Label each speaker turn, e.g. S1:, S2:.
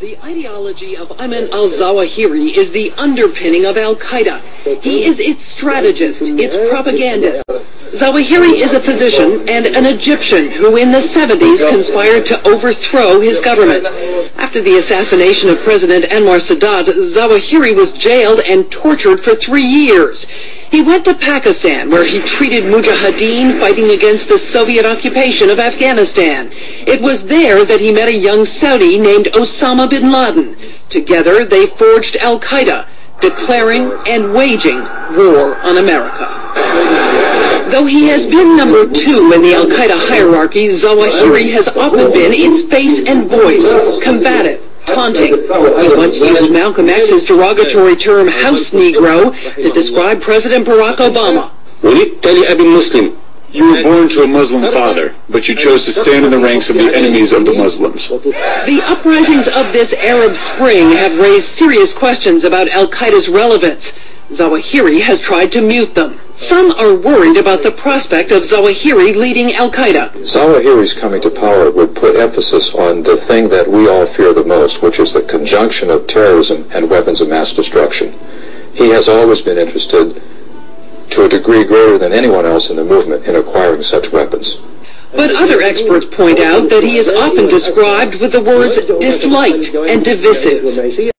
S1: The ideology of Ayman al-Zawahiri is the underpinning of al-Qaeda. He is its strategist, its propagandist. Zawahiri is a physician and an Egyptian who in the 70s conspired to overthrow his government. After the assassination of President Anwar Sadat, Zawahiri was jailed and tortured for three years. He went to Pakistan, where he treated mujahideen fighting against the Soviet occupation of Afghanistan. It was there that he met a young Saudi named Osama bin Laden. Together, they forged al-Qaeda, declaring and waging war on America. Though he has been number two in the al-Qaeda hierarchy, Zawahiri has often been its face and voice, combative, taunting. He once used Malcolm X's derogatory term house Negro to describe President Barack Obama.
S2: You were born to a Muslim father, but you chose to stand in the ranks of the enemies of the Muslims.
S1: The uprisings of this Arab Spring have raised serious questions about al-Qaeda's relevance. Zawahiri has tried to mute them. Some are worried about the prospect of Zawahiri leading al-Qaeda.
S3: Zawahiri's coming to power would put emphasis on the thing that we all fear the most, which is the conjunction of terrorism and weapons of mass destruction. He has always been interested to a degree greater than anyone else in the movement in acquiring such weapons.
S1: But other experts point out that he is often described with the words disliked and divisive.